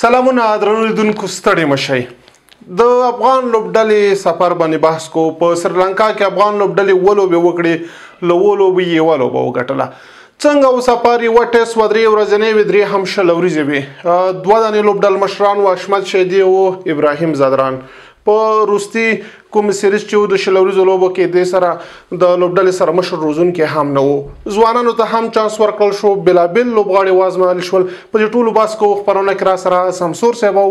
سلامونه درنو لیدونکو ستړي مشئ د افغان لوبډلې سفر باندې بحث کو په سریلانکا کې افغان لوبډلې ولوبې وکړې له ولوبې یې ولوبه وګټله څنګه او سفر یو ټیس و درې ورځنې وې درې هم شل ورځې وې دوه دانې لوبډل مشران و حشمت شیدي او ابراهیم زدران په روستي کوم سیریز چې د شلوریزو لوبو کې د سره د لوبډلې سره مشر روزونکي هم نه وو ځوانانو ته هم چانس ورکړل شو بلابل لوبغاړي وازمال شول په دې ټولو باسکو خبرونه کرا سره سمسور صاحب او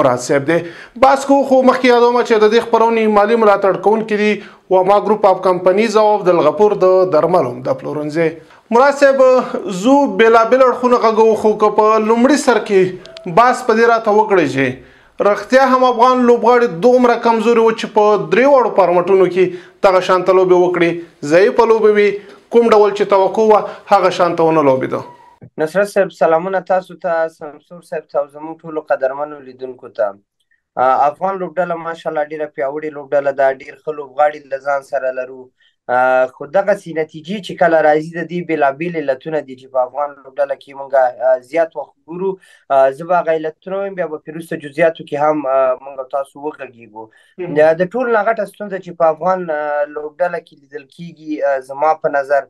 مراد صاحب دی باسکو خو مخکې یادوم چې د دې خبرونې مالی ملاتړ کوونکي دي و ما ګروپ اف کمپنیز او عبد الغفور د درملوم د پلورنځي مراد صاحب زو بلابل اړخونه غږو خو په لومړي سر کې باس په دې راته وکړي چې رښتیا هم افغان لوبغاړي دومره کمزوري وو چې په درې واړو فارمټونو کې دغه شانته لوبې وکړي، ضعیفه لوبې وي، کوم ډول چې توقع وه هغه شانته ونه لوبیده. نصرت صاحب سلامونه تاسو ته، سمسور صاحب ته او زموږ ټولو قدرمنو لیدونکو ته. افغان لوبډله ماشاءالله ډیره پیاوړې لوبډله ده، ډیر ښه لوبغاړي له ځان سره لرو، خو دغسې نتیجې چې کله راځي د دې بېلابېل علتونه دي چې په افغان لوبډله کې موږ زیات وخت ګورو زه به هغه علتونه وایم بیا به پرې وروسته جزیاتو کې هم موږ او تاسو وغږېږو د ټولو نه غټه ستونزه چې په افغان لوبډله کې لیدل کېږي زما په نظر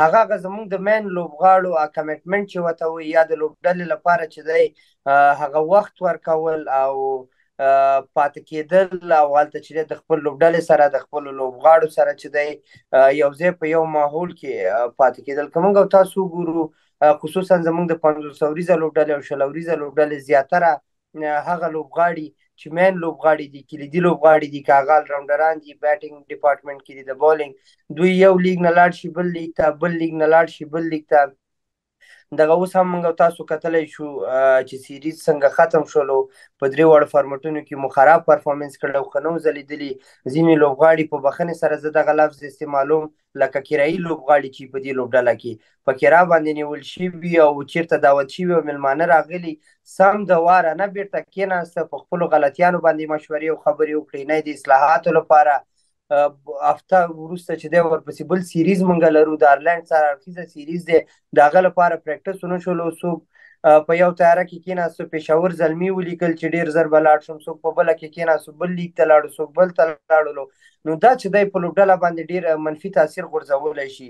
هغه هغه زموږ د مین لوبغاړو کمیټمنټ چې ورته وایي یا د لوبډلې لپاره چې دی هغه وخت ورکول او پاتې کېدل او هلته چې د خپل لوبډلې سره د خپل لوبغاړو سره چې دی یو ځای په یو ماحول کې پاتې کېدل که موږ تاسو وګورو خصوصا زموږ د پنځوس اوریزه لوبډلې او شل اوریزه لوبډلې زیاتره هغه لوبغاړي چې مین لوبغاړي دي کلیدي لوبغاړي دي که هغه الراونډران دي بیټینګ ډپارټمنټ کې دي د بالینګ دوی یو لیګ نه لاړ شي بل لیګ ته بل لیګ نه لاړ شي بل لیګ ته دغه اوس هم موږ تاسو کتلی شو چې سیریز څنګه ختم شولو په درې واړو فارمټونو کې مو خراب پرفارمنس کړی او ښه نه ځلیدلي ځینې لوبغاړي په بخښنې سره زه دغه لفظ استعمالوم لکه کرایي لوبغاړي چې په دې لوبډله کې په کرا باندې نیول شوي او چیرته دعوت شوي او میلمانه راغلي سم د واره نه بیرته کیناسته په خپلو غلطیانو باندې مشورې او خبرې وکړي نه د اصلاحاتو لپاره هفته وروسته چې دی ورپسې بل سیریز مونږ لرو د ارلینډ سره اړخیزه سیریز دی د هغه لپاره پریکټس ونه شولو څوک په یو تیاره کې کېناستو پېښور زلمي ولیکل چې ډېر زر به لاړ شم څوک په بله کې کېناستو بل لیګ ته لاړو څوک بل ته لاړلو نو دا چې دی په لوبډله باندې ډېر منفي تاثیر غورځولی شي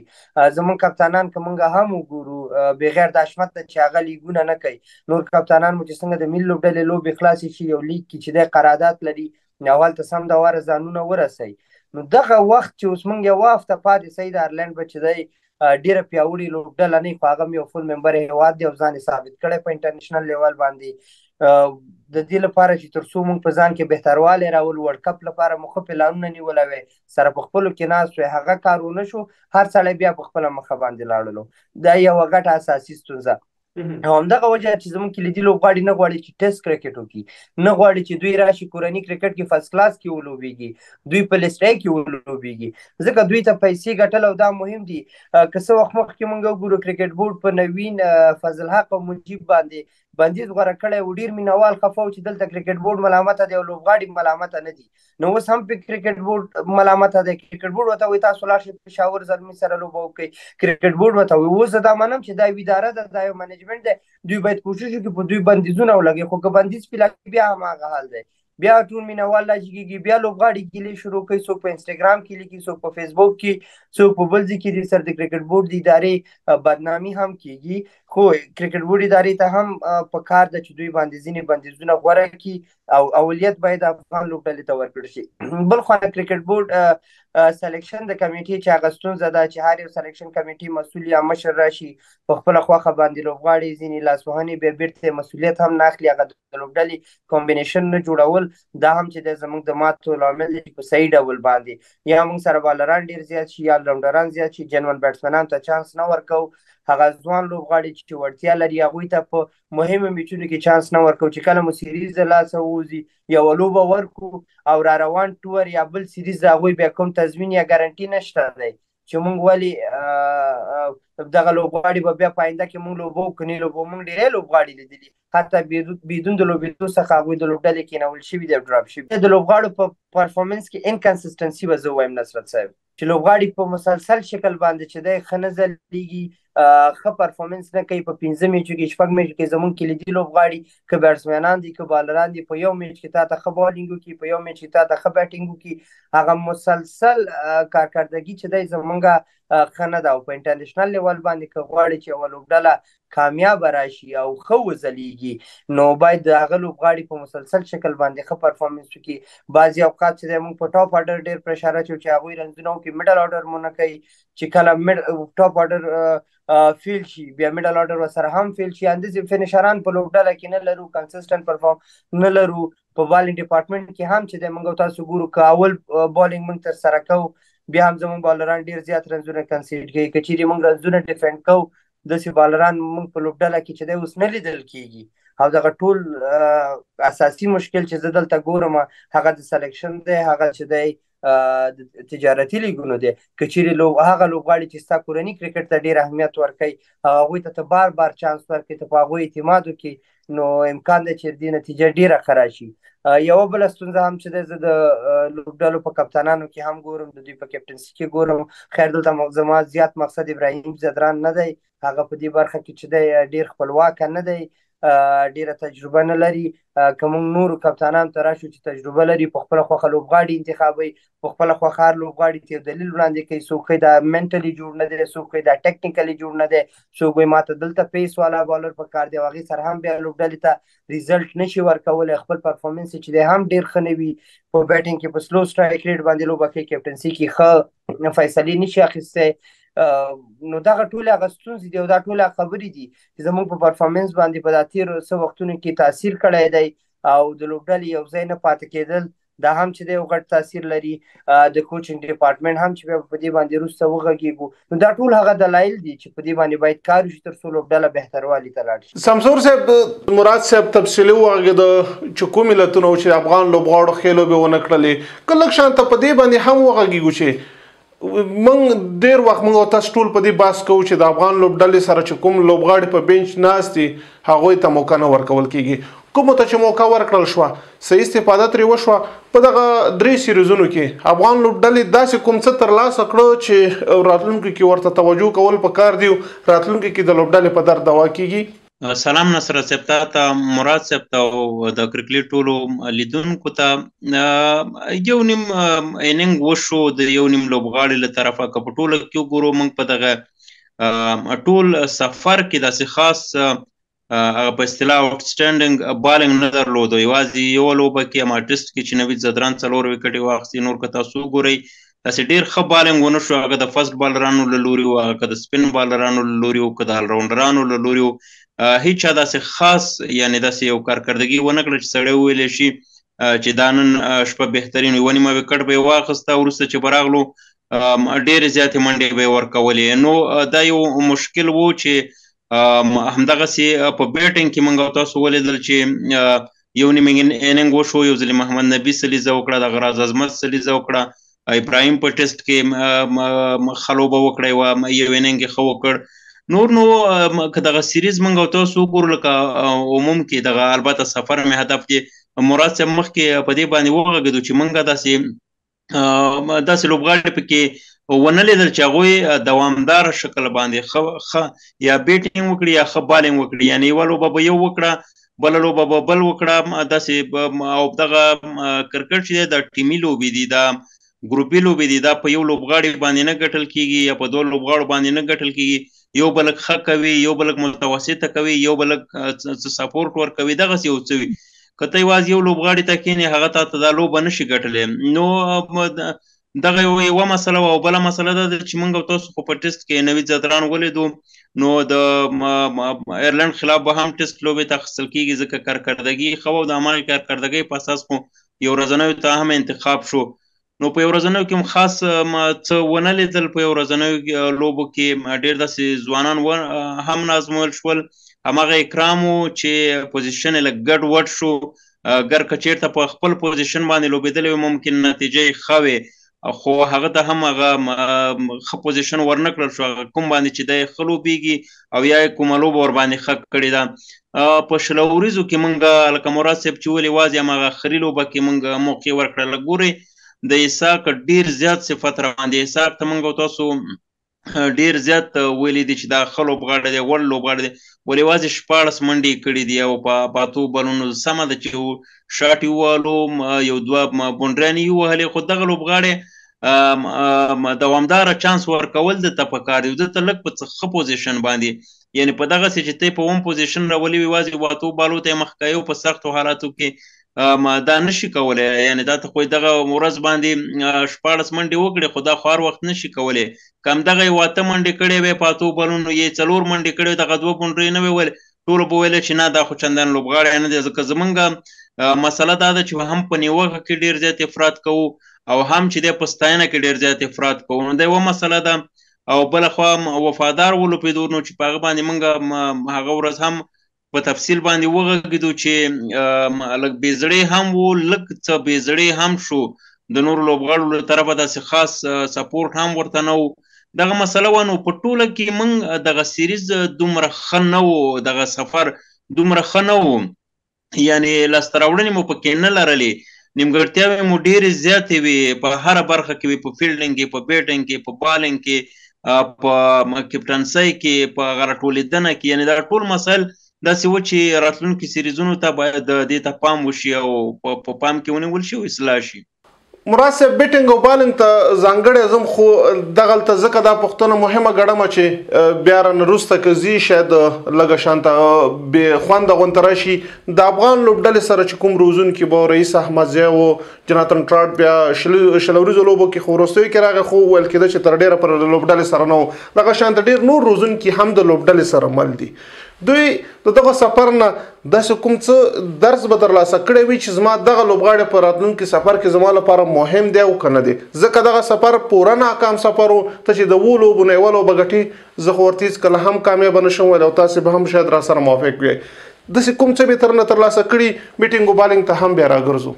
زمونږ کپتانان که مونږ هم وګورو بغیر د حشمت نه چې هغه لیګونه نه کوي نور کپتانان مو چې څنګه د ملي لوبډلې لوبې خلاصې شي یو لیګ کې چې دی قرارداد لري ناوال ته سم د واره ځانونه ورسي نو دغه وخت چې اوس مونږ یو هفته پاتې سید آیرلند به چې دی ډیره پیاوړي لوبډله نه خو هغه یو فول ممبر هیواد دی او ځان ثابت کړی په انټرنیشنل لیول باندې د دې لپاره چې تر څو موږ په ځان کې بهتروالی راول ورلډ کپ لپاره مو ښه پلانونه نیولی وی سره په خپلو کې ناست وی هغه کار ونه شو هر سړی بیا په خپله مخه باندې لاړلو دا یوه ګټه اساسي ستونزه او همدغه وجه چې زموږ کلیدي لوبغاړي نه غواړي چې ټیسټ کرکټ وکړي نه غواړي چې دوی راشي کورني کرکټ کې فرست کلاس کې ولوبېږي دوی په لیسټای کې ولوبېږي ځکه دوی ته پیسې ګټل او دا مهم دي که څه وخت مخکې موږ وګورو کرکټ بورډ په نوین فضل حق او مجیب باندې بندیز غوره کړی و ډیر مینوال خفه و چې دلته کرکټ بورډ ملامت دی او لوبغاړي ملامت نه دي نو اوس هم په کرکټ بورډ ملامت دی کرکټ بورډ وته وي تاسو لاړ شئ پېښور زلمي سره لوبه وکړئ کرکټ بورډ وته وي اوس دا منم چې دا یو اداره ده دا یو منیجمنټ دی دوی باید کوشش وکړي په دوی بندیزونه ولګي خو که بندیز پې لګي بیا هماغه حال دی بیا ټول مینوال راجګیږي بیا لوبغاړي ګیلې شروع کوي څوک په انسټاګرام کې لیکي څوک په فیسبوک کې څوک په بل ځای کې دي سر د کرکټ بورډ د ادارې بدنامي هم کیږي خو کرکټ بورډ ادارې ته هم په کار ده چې دوی باندې ځینې بندیزونه غوره کړي او اولیت باید افغان لوبډلې ته ورکړل شي بل خو کرکټ بورډ سلیکشن د کمیټې چې هغه ستونزه ده چې هر یو سلیکشن کمیټې مسول یا مشر راشي په خپل خوخه باندې لوبغاړي ځینې لاسوهنې به بیرته مسولیت هم ناخلي هغه د لوبډلې کمبینیشن نه جوړول دا هم چې د زموږ د ماتو لامل دی په صحیح ډول باندې یا موږ سره بالران ډیر زیات شي یا لمډران زیات شي جنون بیټسمنان ته چانس نه ورکو هغه ځوان لوبغاړي چې وړتیا لري هغوی ته په مهمه میچونو کې چانس نه ورکو چې کله مو سیریز د لاسه ووځي یوه لوبه ورکو او را روان ټور یا بل سیریز د هغوی بیا کوم تضمین یا ګارنټي نشته دی چې موږ ولې دغه لوبغاړي به بیا په آینده کې موږ لوبه وکړو نه لوبه موږ ډېری لوبغاړي لیدلي حتی بدون د لوبېدو څخه هغوی د لوبډلې کېنول شوي دي او ډراپ شوي د لوبغاړو په پرفورمنس کې انکنسسټنسي به زه ووایم نصرت صاحب چې لوبغاړي په مسلسل شکل باندې چې دی ښه نه ځلیږي ښه پرفورمنس نه کوي په پنځه میچو کې شپږ میچو کې زمونږ کلیدي لوبغاړي که بیټسمینان دي که بالران دي په یو میچ کې تا ته ښه بالینګ وکړي په یو میچ کې تا ته ښه بیټینګ وکړي هغه مسلسل کارکردګي چې دی زمونږ ښه نه ده او په انټرنیشنل لیول باندې که غواړي چې یوه لوبډله کامیابه راشي او ښه وځلیږي نو باید د هغه لوبغاړي په مسلسل شکل باندې ښه پرفارمنس وکړي بعضې اوقات چې دی موږ په ټاپ آرډر ډېر پرېشر اچو چې هغوی رنزونه وکړي میډل آرډر مو نه کوي چې کله ټاپ آرډر فیل شي بیا میډل آرډر ورسره هم فیل شي اندازې فینشران په لوبډله کې نه لرو کنسسټنټ پرفارم نه لرو په بالینګ ډپارټمنټ کې هم چې دی موږ تاسو ګورو که اول بالینګ موږ تر سره کوو بیا هم زموږ بالران ډېر زیات رنزونه کنسیډ کوي که چیرې موږ رنزونه ډیفینډ کوو داسې بالران موږ په لوبډله کې چې دی اوس نه لیدل کېږي او دغه ټول اساسي مشکل چې زه دلته ګورم هغه د سلیکشن دی هغه چې دی د تجارتي لیګونو دی که چیرې لو هغه لوبغاړي چې ستا کورني کرکټ ته ډیر اهمیت ورکوي هغوی ته ته بار بار چانس ورکوي ته په هغوی اعتماد وکړي نو امکان دی چې دې نتیجه ډیره ښه راشي یوه بله ستونزه هم چې دی زه د لوبډلو په کپتانانو کې هم ګورم د دوی په کپټنسي کې ګورم خیر دلته زما زیات مقصد ابراهیم ځدران نه دی هغه په دې برخه کې چې دی ډیر خپلواک نه دی ډیره تجربه نه لري که موږ نورو کپتانانو ته راشو چې تجربه لري په خپله خوښه لوبغاړي انتخابوي په خپل خوخار لوبغاړي تیر دلیل وړاندې کوي څوک دا منټلی جوړ نه دی څوک دا ټیکنیکلی جوړ نه دی څوک ماته دلته پیس والا بالر په کار دی واغې سره هم بیا لوبډلې ته ریزلټ نشي ورکولای خپل پرفورمنس چې دی هم ډیر ښه نه وي په بیټینګ کې په سلو سټرایک ریټ باندې لوبه کوي کیپټنسي کې ښه فیصلې نشي اخیستی نو دغه ټول هغه ستونزې دي او دا ټول خبرې دي چې زموږ په پرفورمنس باندې په دا تیر څه وختونو کې تاثیر کړی دی او د لوبډلې یو ځای نه پاتې کېدل دا هم چې د یو غټ تاثیر لري د کوچینګ ډپارټمنټ هم چې په دې باندې روسته وغږیږو نو دا ټول هغه دلایل دي چې په دې باندې باید کار وشي تر څو لوبډله بهتروالي ته لاړ شي سمسور صاحب مراد صاحب تفصیلی وغږه د چې کوم ملتونو چې افغان لوبغاړو خېلو به ونکړلې کله شانته په دې باندې هم وغږیږو چې من ډیر وخت موږ تاسو ټول په دې باس کوو چې د افغان لوبډلې سره چې کوم لوبغاړي په بنچ ناشتي هغه ته موقع نه ورکول کیږي کوم ته چې موقع ورکړل شو صحیح استفاده ترې وشو په دغه درې سیریزونو کې افغان لوبډلې داسې کوم څه تر لاسه کړو چې راتلونکو کې ورته توجه کول پکار دی راتلونکو کې د لوبډلې په درد دوا کیږي سلام نصر صاحب ته ته مراد صاحب ته او د کرکټ ټولو لیدونکو ته یو نیم اننګ وشو د یو نیم لوبغاړي له طرفه که په ټوله کې وګورو موږ په دغه ټول سفر کې داسې خاص هغه په اصطلاح آوټسټینډینګ بالینګ نه درلودو یوازې یو لوبه کې ماټیسټ کې چې نوید زدران څلور وکټې واخیستې نور که تاسو وګورئ داسې ډېر ښه بالنګ ونه شو هغه د فسټ بالرانو له لوري و هغه که د سپین بالرانو له لوري و که د الراونډرانو له لوري و هیچا داسې خاص یعنی داسې یو کارکردګي ونه کړه چې سړی وویلی شي چې دا نن شپه بهترین یوه نیمه وکټ به یې واخیسته وروسته چې به راغلو ډېرې زیاتې منډې به یې ورکولې نو دا یو مشکل و چې همدغسې په بیټنګ کې موږ تاسو ولیدل چې یو نیم اننګ وشو یو ځل محمد نبی سلیزه وکړه د غراز عظمت سلیزه وکړه ابراهیم په ټیسټ کې خلوبه وکړی و یو اننګ خو وکړ نور نو که دغه سیریز منګ او تاسو وګورو لکه عموم کې دغه البته سفر مې هدف دی مراد صاحب مخکې په دې باندې وغږېدو چې منګه داسې داسې لوبغاړي پکې ونه لیدل چې هغوی دوامدار شکل باندې ښه ښه یا بیټینګ وکړي یا ښه بالینګ وکړي یعنې یوه لوبه به یو وکړه بله لوبه به بل وکړه داسې او دغه کرکټ چې د ټیمي لوبې دي دا ګروپي لوبې دي دا په یو لوبغاړي باندې نه ګټل کیږي یا په دوه لوبغاړو باندې نه ګټل کیږي یو بلک خه کوي یو بلک متوسطه کوي یو بلک څه سپورټ ور کوي دغه یو څه وي کته واز یو لوبغاړي ته کینې هغه ته ته دا لوب نه شي ګټلې نو دغه یو یو مسله او بل مسله ده چې موږ تاسو خو په ټیسټ کې نوی ځدران ولیدو نو د ایرلند خلاف به هم ټیسټ لوبې ته خصل کیږي ځکه کارکردګي خو د عمل کارکردګي په اساس خو یو ورځنوي ته هم انتخاب شو نو په ورځنیو کې خاص څه ونه لیدل په ورځنیو لوبو کې ډیر داسې ځوانان و هم نازمول شول همغه اکرام و چې پوزیشن یې لږ ګډ وډ شو ګر که چیرته په خپل پوزیشن باندې لوبېدلی وي ممکن نتیجه یې ښه وي خو هغه ته هم هغه ښه پوزیشن ورنه کړل شو هغه کوم باندې چې دی ښه لوبیږي او یا کومه لوبه ور باندې ښه کړې ده په شلو ورځو کې مونږ لکه مراد صاحب چې ولې واځي هغه اخري لوبه کې مونږ موقع ورکړه لګوري د اسحاق ډیر زیات صفت را باندې اسحاق ته مونږ تاسو ډیر زیات ویلي دي چې دا ښه لوبغاړی دی وړ لوبغاړی دی ولې یوازې شپاړس منډې کړې دي او په په اتو بلونو سمه ده چې شاټ یې ووهلو یو دوه بونډرانې یې ووهلې خو دغه لوبغاړی دوامدار چانس ورکول د ته پکار دی د ته لک په څه پوزیشن باندې یعنی په دغه چې ته په وم پوزیشن راولي وي وازي واتو بالو ته مخ کایو په سختو حالاتو کې ما دا نشي کولای یعنی دا ته خو دغه ورځ باندې شپارس منډي وکړي خدا خو هر وخت نشي کولای کم دغه واته منډي کړي وي پاتو بلونو یې څلور منډي کړي دغه دوه پونډري نه وي ول ټولو به ویل چې نه دا خو چندان لوبغاړی نه دی ځکه زمونږ مسله دا ده چې هم په نیوغه کې ډیر زیات افراد کوو او هم چې د په ستاینه کې ډیر زیات افراد کوو نو دا یو مسله ده او بل خو وفادار ولوپیدو نو چې پاغه باندې مونږ هغه ورځ هم په تفصیل باندې وغږیدو چې لږ بیزړې هم وو لږ څه بیزړې هم شو د نور لوبغاړو له طرفه داسې خاص سپورټ هم ورته نه وو دغه مسله وه نو په ټوله کې موږ دغه سیریز دومره ښه نه و دغه سفر دومره ښه نه و یعنی لاسته راوړنې مو پکې نه لرلې نیمګړتیاوې مو ډېرې زیاتې وي په هره برخه کې وي په فیلډینګ کې په بیټینګ کې په بالینګ کې په کپټنسۍ کې په غره ټولیدنه کې یعنی دا ټول مسایل داسې و چې راتلونکي سیریزونو ته باید دې ته پام وشي او په پام کې ونیول شي او اصلاح شي مراد صاحب بیټنګ او بالنګ ته ځانګړی زم خو دغلته ځکه دا پښتنه مهمه ګڼم چې بیا رن روسته کزي شاید لګ شانته به خوند غونتر شي د افغان لوبډلې سره چې کوم روزون کې به رئیس احمد زیا او جناتن ټراټ بیا شلوريزو لوبو کې خورستوي کې راغی خو ویل کېده چې تر ډیره پر لوبډلې سره نو دغه شانته ډیر نور روزون کې هم د لوبډلې سره مل دي دوی د دغه سفر نه داسې کوم څه درس به ترلاسه کړی وي چې زما دغه لوبغاړی په راتلونکي سفر کې زما لپاره مهم دی او کنه دی ځکه دغه سفر پوره ناکام سفر و ته چې د وو لوبو نه یوه لوبه ګټي زه خو ورته هېڅکله هم کامیاب نه شم ویلی او تاسې به هم شاید را سره موافق وي داسې کوم څه به تر نه ترلاسه کړي بیټینګ او بالینګ ته هم بیا راګرځو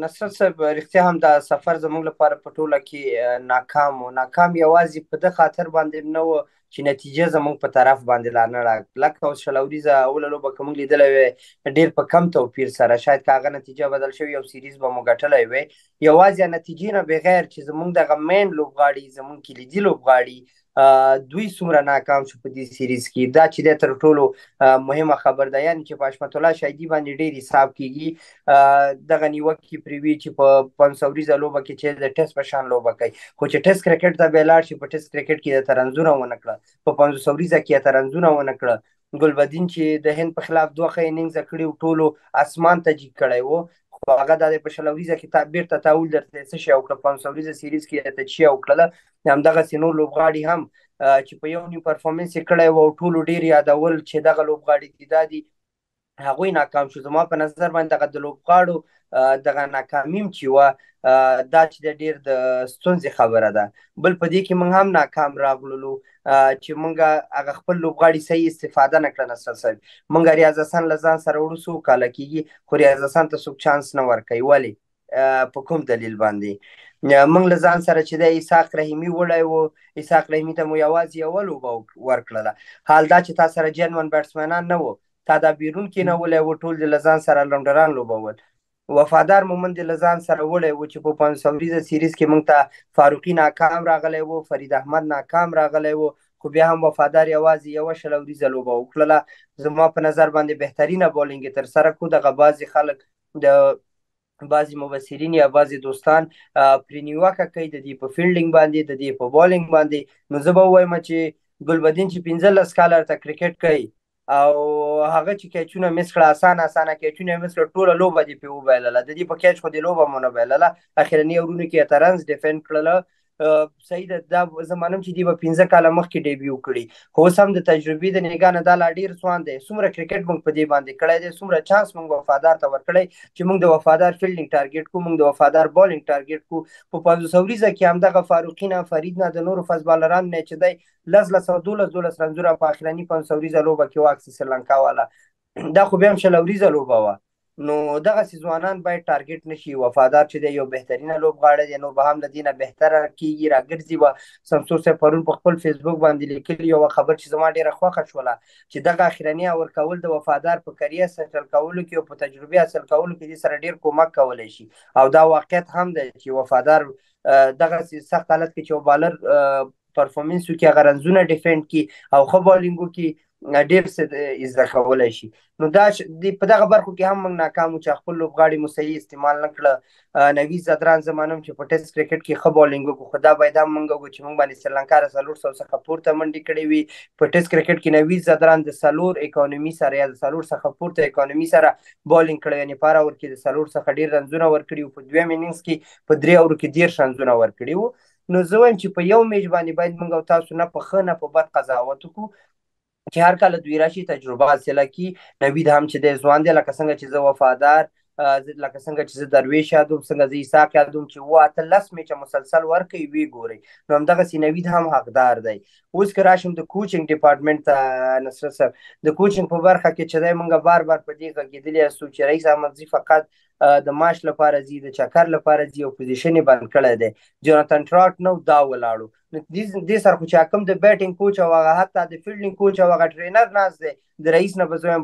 نصرت صاحب رښتیا هم دا سفر زموږ لپاره په ټوله کې ناکام و ناکام یوازې په د خاطر باندې نه و چې نتیجه زموږ په طرف باندې لا نه راغله لکه اوس شل اوریزه اوله لوبه که موږ لیدلی وی ډېر په کم توپیر سره شاید که هغه نتیجه بدل شوې او سیریز به مو ګټلی وی یوازې نتیجې نه بغیر چې زموږ دغه مین لوبغاړي زموږ کلیدي لوبغاړي دوی څومره ناکام شو په دې سیریز کې دا چې د تر ټولو مهمه خبر ده یعنی چې په اشمت الله شایدی باندې ډیر حساب کیږي دغه نیوکې پرې وي چې په پنځوریزه لوبه کې چې د ټیسټ په شان لوبه کوي خو چې ټیسټ کرکټ ته به لاړ شي په ټیسټ کرکټ کې د ترنځونه ونه کړه په پنځوریزه کې ترنځونه ونه کړه ګلبدین چې د هند په خلاف دوه ښه اننګز کړي او ټولو اسمان ته جیګ کړی وو خو هغه د په شلوریزه کې تا بیرته تاول درته څه شي او کړ په سوریزه سیریز کې ته چی او کړل هم دغه سينو لوبغاړي هم چې په یو نیو پرفورمنس کړي وو ټول ډیر یادول چې دغه لوبغاړي دي دادي هغوی ناکام شو زما په نظر باندې دغه د لوبغاړو دغه ناکامیم چې وه دا چې د ډیر د ستونزې خبره ده بل په دې کې موږ هم ناکام راغللو چې موږ هغه خپل لوبغاړي صحیح استفاده نه کړه نصر صاحب موږ ریاض حسن له ځان سره وړو څو کاله کېږي خو ریاض حسن ته څوک چانس نه ورکوي ولې په کوم دلیل باندې موږ له ځان سره چې د اسحاق رحیمي وړی وو اسحاق رحیمي ته مو یوازې یوه لوبه ورکړله حال دا چې تا سره جنون بیټسمنان نه وو تا دا بیرون کېنولی و ټول دې له ځان سره لنډران لوبول وفادار مومند دې له ځان سره وړی و چې په پنځه سوریزه سیریز کې موږ ته فاروقي ناکام راغلی و فرید احمد ناکام راغلی و خو بیا هم وفادار یوازې یوه شل اوریزه لوبه وکړله زما په نظر باندې بهترینه بولینګ یې ترسره کړو دغه بعضې خلک د بعضی مبصرین یا بعضی دوستان پر نیوکه کوي د دې په فیلډینګ باندې د دې په بولینګ باندې نو زه به وایم چې ګلبدین چې 15 کال ته کرکټ کوي او هغه چې کیچونه مس کړه اسانه اسانه کیچونه مس کړه ټوله لوبه دی په وبایلله د دې په کیچ خو د لوبه مونږ بایلله اخرنی ورونو کې ترنس ډیفند کړله صحیح ده دا زه منم چې دی به پنځه کاله مخکې ډیبیو کړي خو اوس هم د تجربې د نګاه نه دا لا ډېر ځوان دی څومره کرکټ موږ په دې باندې کړی دی څومره چانس موږ وفادار ته ورکړی چې موږ د وفادار فیلډینګ ټارګېټ کو موږ د وفادار بولینګ ټارګېټ کو په پنځوس اوریزه کې همدغه فاروقي نه فرید نه د نورو فاست بالران نه چې دی لس لس او دولس دولس رنزونه په اخرني پنځوس اوریزه لوبه کې واکسي سریلانکا والا دا خو بیا هم شل اوریزه لوبه وه نو دغه ځوانان باید ټارګټ نشي وفادار چې دی یو بهترینه لوبغاړی دی نو به هم له دینه بهتره کیږي راګرځي و سمسور صاحب پرون په خپل فیسبوک باندې لیکلی یو خبر چې زما ډیره خوښه شوله چې دغه اخرنی اور کول د وفادار په کریه سټل کولو کې او په تجربه اصل کولو کې دې سره ډیر کومک کولی شي او دا واقعیت هم دی چې وفادار دغه سخت حالت کې چې بالر پرفورمنس وکړي هغه رنزونه ډیفند کړي او ښه بالینګ وکړي ډېر څه زده کولی شي نو دا په دغه برخو کې هم موږ ناکام وو چې خپل لوبغاړي مو صحیح استعمال نه کړه نوي زدران زمانم چې په ټیسټ کرکټ کې ښه بالینګ وکړو خو دا باید هم موږ وګو چې موږ باندې سریلانکا له څلور سوه څخه پورته منډې کړې وي په ټیسټ کرکټ کې نوي زدران د څلور اکانومي سره یا د څلور څخه پورته اکانومي سره بالینګ کړی یعنې په هر اور کې د څلور څخه ډېر رنزونه ورکړي وو په دویم انینګز کې په درې اورو کې دېرش رنزونه ورکړي وو نو زه وایم چې په یو میچ باندې باید موږ او تاسو نه په ښه نه په بد قضاوت وکړو چې هر کله دوی راشي تجربه حاصله کی نوید هم چې دی ځوان دی لکه څنګه چې زه وفادار لکه څنګه چې زه درویش یادوم څنګه زه عیساق یادوم چې و اته لس میچه مسلسل ورکوي وی ګورئ نو همدغسې نوید هم حقدار دی اوس که راشم د کوچنګ ډپارټمنټ ته نصرت صاحب د کوچنګ په برخه کې چې دی موږ بار بار په دې غږېدلي یاستو چې رئیس احمدزي فقط د ماش لپاره ځي د چکر لپاره ځي او پوزیشن یې بند کړی دی جوناتن ټراټ نو دا ولاړو نو دې سره خو چې کوم د بیټینګ کوچ او هغه حتی د فیلډینګ کوچ او هغه ټرینر ناز دی د رئیس نه به زه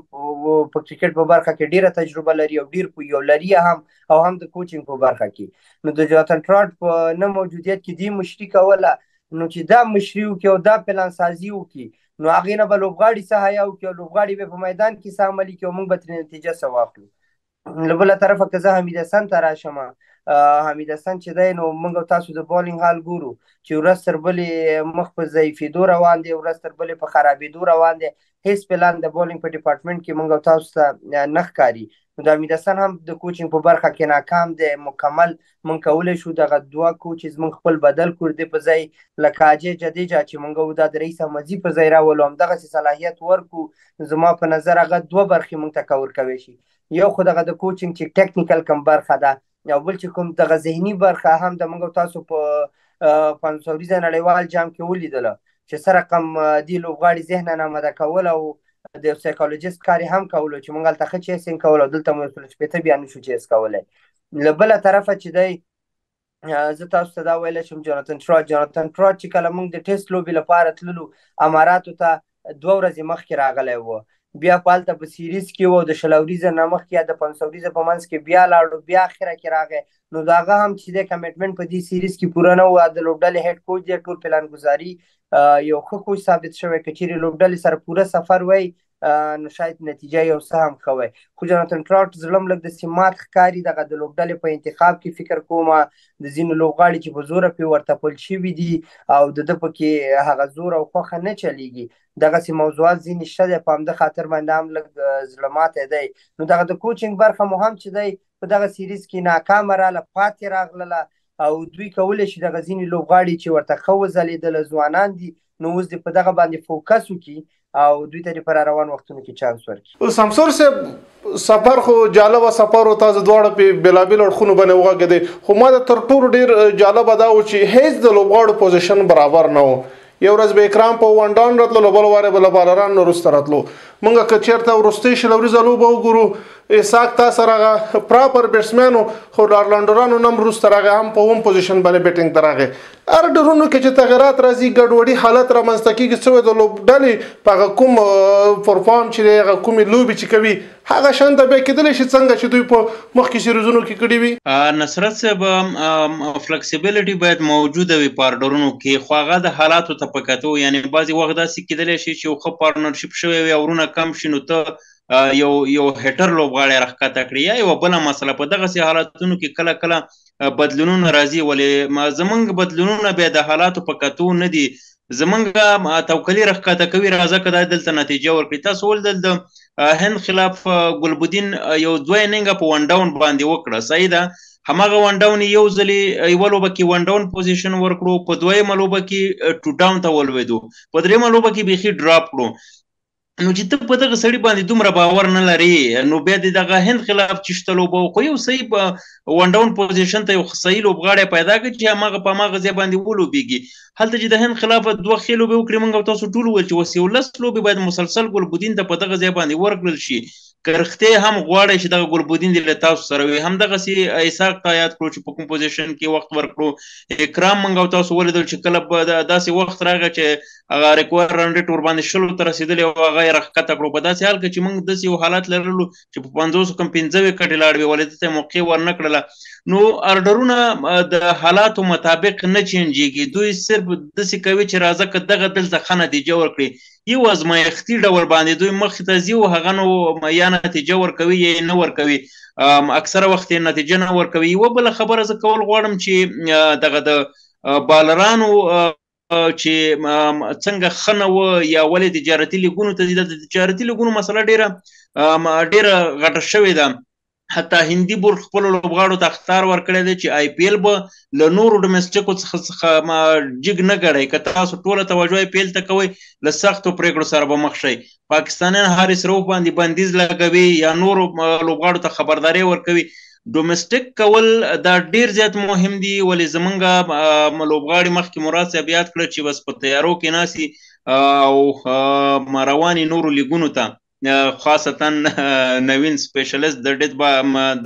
په کرکټ په برخه کې ډیره تجربه لري او ډیر پوی او لري هم او هم د کوچینګ په برخه کې نو د جوناتن ټراټ په نه موجودیت کې دی مشري کوله نو چې دا مشري وکړي او دا پلان سازي وکړي نو هغې نه به لوبغاړي څه حیا وکړي او لوبغاړي به په میدان کې څه عملي کړي او موږ به ترې نتیجه څه واخلو له بل طرفه که زه حمید حسن ته راشم حمید حسن چې دی نو موږ تاسو د بولینګ حال ګورو چې ورځ تر بلې مخ په ضعیفېدو روان دی ورځ تر بلې په خرابېدو روان دی هیڅ پلان د بولینګ په ډپارټمنټ کې موږ تاسو ته نه ښکاري نو د حمید حسن هم د کوچینګ په برخه کې ناکام دی مکمل مونږ کولای شو دغه دوا کو چې زمونږ خپل بدل کوردې په ځای لکه اجې جدیجا چې مونږ و دا د رئیس احمدزي په ځای راولو همدغسې صلاحیت ورکو زما په نظر هغه دوه برخې مونږ ته کور کوی شي یو خو دغه د کوچنګ چې ټیکنیکل کم برخه ده او بل چې کوم دغه ذهني برخه هم د مونږ تاسو په پنځوس اوریزه نړیوال جام کې ولیدله چې سره کم دی لوبغاړي ذهن نه مده کول او د سایکولوژیست کار هم کولو چې مونږ هلته ښه چیسینګ کولو دلته مو یو سل شپېته بیا نشو چیس کولی له بل طرفه چې دی زه تاسو ته دا ویل شم جوناتن ترات جوناتن ترات چې کله موږ د ټیسټ لوبي لپاره تللو اماراتو ته دوه ورځې مخکې راغلی و بیا په هلته په سیریز کې و د شل اوریزه نه مخکې یا د پنځه اوریزه په منځ کې بیا لاړو بیا اخره کې راغی نو د هغه هم چې د کمیټمنټ په دې سیریز کې پوره نه و د لوبډلې هډ کوچ دی ټول پلان ګزاري یو ښه کوچ ثابت شوی که چیرې لوبډلې سره پوره سفر وای نو شاید نتیجه یو څه هم ښه وای خو جاناتن ټراټ زړه م لږ داسې مات ښکاري دغه د لوبډلې په انتخاب کې فکر کوم د ځینو لوبغاړي چې په زوره پرې ورتپل شوي دي او د ده پکې هغه زور او خوښه نه چلیږي دغسې موضوعات ځینې شته دی په همده خاطر باندې هم لږ زړه ماتی دی نو دغه د کوچنګ برخه مو هم چې دی په دغه سیریز کې ناکامه راله پاتې راغلله او دوی کولی شي دغه ځینې لوبغاړي چې ورته ښه وځلېدل ځوانان دي نو اوس دې په دغه باندې فوکس وکړي او دوی ته دې په روان وختونو کې چانس ورکړي او سمسور صاحب سفر خو جالب سفر او تاسو دواړه په بلابل اړخونو باندې وغږېدې خو ما د تر ټولو ډیر جالب دا و چې هیڅ د لوبغاړو پوزیشن برابر نه و یو ورځ به اکرام په وانډان راتلو بل واره بل بالران نو رسته راتلو مونږه کچیرته ورسته شلوري زلو به وګورو ایساک تا سره پراپر بیټسمن خو لارلاندورانو نم رسته راغه هم په ووم پوزیشن باندې بیټینګ دراغه ار ډرونو کې چې تغیرات راځي ګډوډي حالت رامنځته کیږي څو د لوبډلې په کوم پرفارم چې هغه کومې لوبي چې کوي هغه شان ته بیا کیدلی شي څنګه چې دوی په مخکې سیریزونو کې کړي وي. نصرت صاحب فلکسیبیلیټي باید موجوده وي په ارډرونو کې خو هغه د حالاتو ته په کتو یعنی بعضې وخت داسې کیدلی شي چې یو ښه پارټنرشیپ شوی وي او رونه کم شي نو ته یو یو هیټر لوبغاړی راښکته کړې یا یوه بله مسله په دغسې حالتونو کې کله کله بدلونونه راځي ولې زمونږ بدلونونه به د حالاتو په کتو نه دي زمونږ توکلی رخکته کوي راځه کدا دلته نتیجه ورکړي تاسو ول دلته هند خلاف ګلبدین یو دوه اننګ په ون ډاون باندې وکړه صحیح ده همغه ون ډاون یو ځلی یو لوبه کې ون ډاون پوزیشن ورکړو په دویمه لوبه کې ټو ډاون ته ولویدو په دریمه لوبه کې بیخي ډراپ کړو نو چې ته په دغه سړي باندې دومره باور نه لري نو بیا د دغه هند خلاف چې شته لوبه خو یو صحیح ون ډاون پوزیشن ته یو صحیح لوبغاړی پیدا کړي چې هماغه په هماغه ځای باندې ولوبېږي هلته چې د هند خلاف دوه ښې لوبې وکړي موږ تاسو ټول وویل چې اوس یو لس لوبې باید مسلسل ګلبدین ته په دغه ځای باندې ورکړل شي که رښتیا هم غواړی چې دغه ګلبدین دې له تاسو سره وي همدغسې اسحاق ته یاد کړو چې په کوم پوزیشن کې وخت ورکړو اکرام موږ او تاسو ولیدل چې کله به داسې وخت راغی چې هغه ریکوایرډ رن ریټ ورباندې شلو ته رسېدلی او هغه یې راښکته کړو په داسې حال کې چې موږ داسې یو حالت لرلو چې په پنځوسو کم پنځه ویکټې لاړ وي ولې دته موقع ورنه کړله نو ارډرونه د حالاتو مطابق نه چینجېږي دوی صرف داسې کوي چې راځه که دغه دلته ښه نتیجه ورکړي یو ازمایښتي ډول باندې دوی مخې ته ځي او هغه نو یا نتیجه ورکوي یا یې نه ورکوي اکثره وخت یې نتیجه نه ورکوي یوه بله خبره زه کول غواړم چې دغه د بالرانو چې څنګه ښه نه و یا ولې تجارتي لیګونو ته ځي د تجارتي لیګونو مسله ډېره ډېره غټه شوې ده حتی هندي بورډ خپل لوبغاړو ته اختار ورکړی دی چې آی پی ایل به له نورو ډومېسټیکو څخه څخه جګ نه ګڼئ که تاسو ټوله توجه آی پی ایل ته کوئ له سختو پرېکړو سره به مخ شئ پاکستانیان حارث روف باندې بندیز لګوي یا نورو لوبغاړو ته خبرداری ورکوي ډومېسټیک کول دا ډیر زیات مهم دي ولې زمونږ لوبغاړي مخکې مراد صاحب یاد کړه چې بس په تیارو کې ناسي او رواني نورو لیګونو ته خاصتا نوین سپیشلیست د ډیت با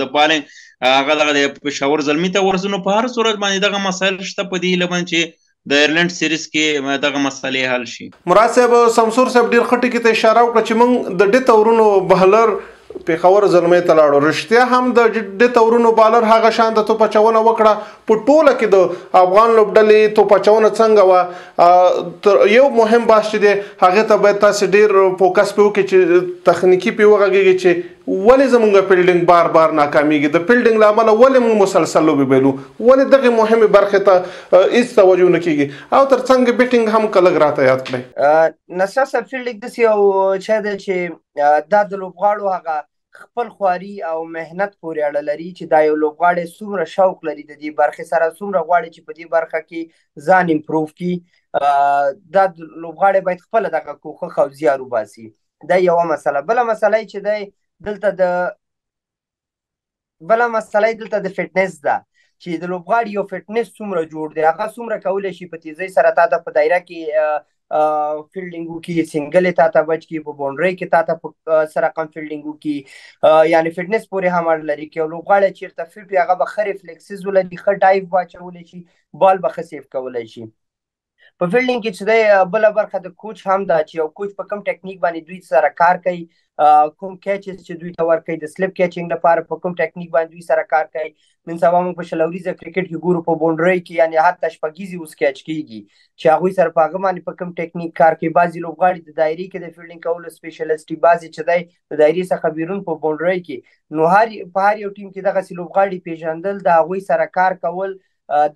د بالنګ هغه دغه د پېښور زلمی ته ورسو نو په هر صورت باندې دغه مسایل شته په دې هیله باندې چې د ایرلند سیریز کې دغه مسلې حل شي مراد صاحب سمسور صاحب ډیر خټه کې ته اشاره وکړه چې موږ د ډیت اورونو بهلر پیښور زلمی ته لاړو رښتیا هم د ډیت اورونو بالر هغه شان د تو پچونه وکړه په ټوله کې د افغان لوبډلې توپ اچونه څنګه وه تر یو مهم بحث چې دی هغه ته باید تاسو ډیر فوکس په وکړي چې تخنیکی په وغږیږي چې ولې زمونږ فیلډینګ بار بار ناکامیږي د فیلډینګ لامل ولې موږ مسلسل لوبي بیلو ولې دغه مهمه برخه ته هیڅ توجه نه کیږي او تر څنګ بیټینګ هم کلګ راته یاد کړي نسا سر فیلډینګ د یو چا دی چې دا د لوبغاړو هغه خپل خواري او مهنت پورې اړه لري چې دا یو لوبغاړی څومره شوق لري د دې برخې سره څومره غواړي چې په دې برخه کې ځان امپروف کړي دا لوبغاړی باید خپله دغه کوښښ او زیار وباسي دا یوه مسله بله مسله چې دی دلته د بله مسله دلته د فټنس ده چې د لوبغاړي یو فټنس څومره جوړ دی هغه څومره کولی شي په تیزۍ سره تا ته په دایره کې فیلډینګ وکي سنگل تا ته بچ کی په باونډري کې تا ته سره رقم فیلډینګ وکي یعنی فټنس پورې هم اړ لري کې لو غاړه چیرته فټ هغه به خره فلیکسز ولري خه ډایو واچول شي بال به خسیف کول شي په فیلډینګ کې چې دا بل برخه د کوچ هم دا چې یو کوچ په کم ټیکنیک باندې دوی سره کار کوي کوم کیچز چې دوی ته ورکړي د سلیپ کیچینګ لپاره په کوم ټیکنیک باندې دوی سره کار کوي نن سبا موږ په شلوریزه کرکټ کې ګورو په بونډرۍ کې یعنی حتی شپږیزې اوس کیچ کیږي چې هغوی سره په هغه باندې په کوم ټیکنیک کار کوي بعضې لوبغاړي د دایرې کې د فیلډینګ کولو سپیشلیسټ دي بعضې چې دی د دایرې څخه بیرون په بونډرۍ کې نو هر په هر یو ټیم کې دغسې لوبغاړي پیژندل د هغوی سره کار کول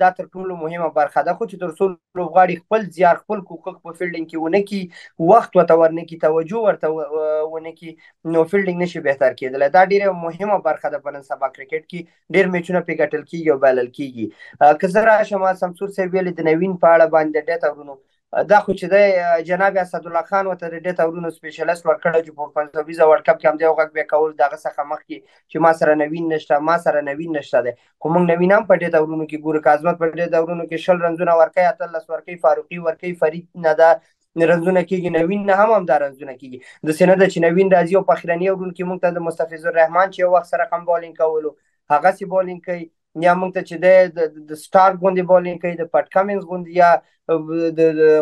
دا تر ټولو مهمه برخه ده خو چې تر څو لوبغاړي خپل زیار خپل کوښښ په فیلډینګ کې ونه کړي وخت ورته ورنه کړي توجه ورته ونه کړي نو فیلډینګ نشي بهتر کېدلی دا ډیره مهمه برخه ده په نن سبا کرکټ کې ډیر میچونه پې ګټل کېږي او بایلل کېږي که زه راشم سمسور صاحب ویلې د نوین په اړه باندې ډیت اورونو دا خو چې دی جناب اسدالله خان ورته د ډیت اورونو سپیشلیست ورکړی چې په پنځه ویزه ورلډ کپ کې همدې غږ بیا کول دغه څخه مخکې چې ما سره نوین نشته ما سره نوین نشته دی خو موږ نوی نام په ډېر دورونو کې ګورو که عظمت په ډېر دورونو کې شل رنځونه ورکوي اتلس ورکوي فاروقي ورکوي فرید نه ده رنځونه کېږي نوین نه هم همدا رنځونه کېږي داسې نه ده چې نوین راځي او په اخرني اورونو کې موږ ته د مستفیض الرحمن چې یو وخت سره رقم بالینګ کولو هغسې بالینګ کوي یا موږ ته چې د د سټار غوندې بالینګ کوي د پټ کمنز غوندې یا د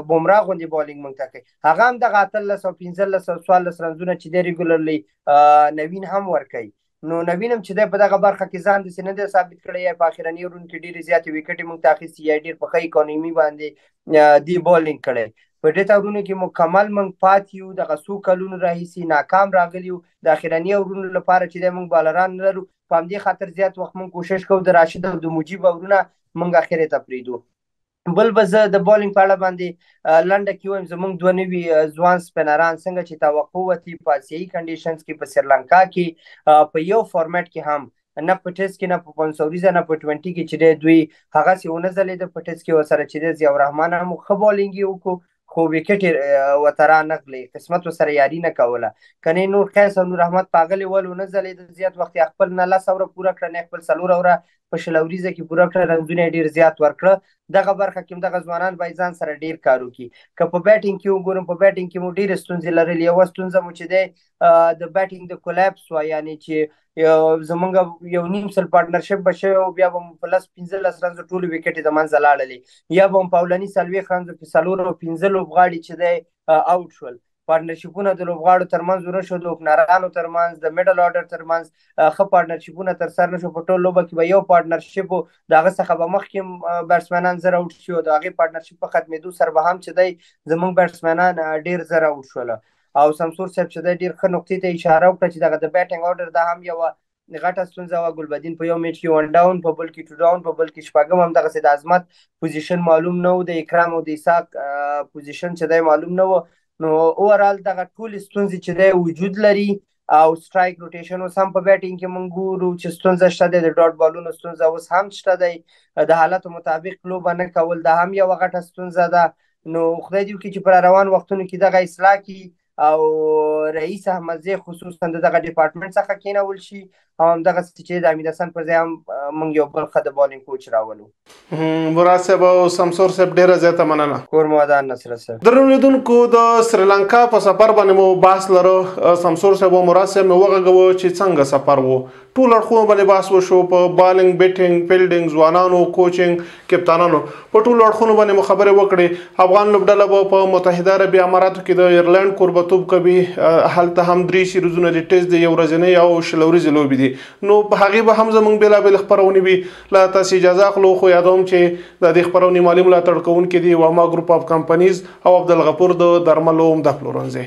بومرا غوندې بالینګ موږ ته کوي هغه هم دغه اتلس او پنځلس او څوارلس رنځونه چې دی ریګولرلی نوین هم ورکوي نو نه وینم چې دی په دغه برخه کې ځان داسې نه دی ثابت کړی یا په اخرني رون کې ډېرې زیاتې ویکټې موږ ته اخیستي یا ډېر په ښه اکانومي باندې دی بولینګ کړی په دې تورونو کې مکمل موږ پاتې یو دغه څو کلونو راهیسې ناکام راغلي یو د اخرني اورونو لپاره چې دی موږ بالران نه لرو په همدې خاطر زیات وخت موږ کوشش کوو د راشد او د مجیب اورونه موږ اخرې ته پرېږدو بل به زه د بالینګ په اړه باندې لنډه کې وایم زمونږ دوه نوي ځوان سپینران څنګه چې توقع وتی په اسیایي کنډیشنز کې په سریلانکا کې په یو فارمټ کې هم نه په ټیسټ کې نه په پنځه اوریزه نه په ټوینټي کې چې دی دوی هغسې ونه ځلېده په ټیسټ کې ورسره چې دی ضیاءالرحمن هم ښه بالینګ یې وکړو خو وکټ وترا نغلی قسمت سره یاری نه کوله کنه نور قیس او نور احمد پاغلی ولو نه زلې د زیات وخت خپل نه لاس اوره پوره کړ نه خپل سلور اوره په شلوریزه کې پوره کړ رنزونه ډیر زیات ورکړه دغه برخه کې دغه ځوانان باید ځان سره ډیر کار وکړي که په بیټینګ کې وګورم په بیټینګ کې مو ډیر ستونزې لرلې یو ستونزه مو چې ده د بیټینګ د کولاپس و یعنی چې یو زمونږ یو نیم سل پارټنرشپ به شوی او بیا به مو په لس پنځلس رنځو ټولې ویکټې د منځه لاړلې یا به مو په اولني څلوېښت رنځو کې څلور او پنځه لوبغاړي چې دی آوټ شول پارټنرشیپونه د لوبغاړو ترمنځ ونه شو د اوپنرانو ترمنځ د میډل آرډر ترمنځ ښه پارټنرشیپونه تر سر نه شو په ټول لوبه کې به یو پارټنرشیپ و د هغه څخه به مخکې بیټسمنان زر آوټ شي او د هغې پارټنرشیپ په ختمېدو سره به هم چې دی زموږ بیټسمنان ډېر زر آوټ شول او سمسور صاحب چې د ډیر ښه نقطې ته اشاره وکړه چې دغه د بیټینګ اورډر دا هم یو غټه ستونزه وه ګلبدین په یو میچ کې ون ډاون په بل کې ټو ډاون په بل کې شپږم هم دغه د عظمت پوزیشن معلوم نه و د اکرام او د اساق پوزیشن چې دی معلوم نه و نو اورال دغه ټول ستونزې چې دی وجود لري او سټرایک روټیشن اوس هم په بیټینګ کې مونږ ګورو چې ستونزه شته دی د ډاټ بالونو ستونزه اوس هم شته دی د حالاتو مطابق لوبه نه کول دا هم یوه غټه ستونزه ده نو خدای دې وکړي چې پر روان وختونو کې دغه اصلاح کړي او رئیس احمدزی خصوصا دغه ډپارټمنټ څخه کینول شي او همدغسې چې د حمید حسن پر ځای هم موږ یو بل ښه د بالینګ کوچ راولو مراد صاحب او سمسور صاحب ډېره زیاته مننه کور مو ودان نصر صاحب درنو لیدونکو د سریلانکا په سفر باندې مو بحث لرو سمسور صاحب او مراد صاحب مې وغږوو چې څنګه سفر وو ټول اړخونه باندې بحث وشو په بالینګ بیټینګ فیلډینګ ځوانانو کوچینګ کپتانانو په ټولو اړخونو باندې مو خبرې وکړې، افغان لوبډله به په متحده عربي اماراتو کې د ایرلنډ کوربتوب کوي، هلته هم درې سیریزونه دي، ټېسټ دی، یو ورځنۍ او شل اوریزې لوبې دي، نو په هغې به هم زموږ بېلابېلې خپرونې وي، له تاسې اجازه اخلو، خو یادوم چې د دې خپرونې مالي ملاتړ کوونکي دي، واما ګروپ اف کمپنیز او عبدالغفور د درملو عمده پلورنځی.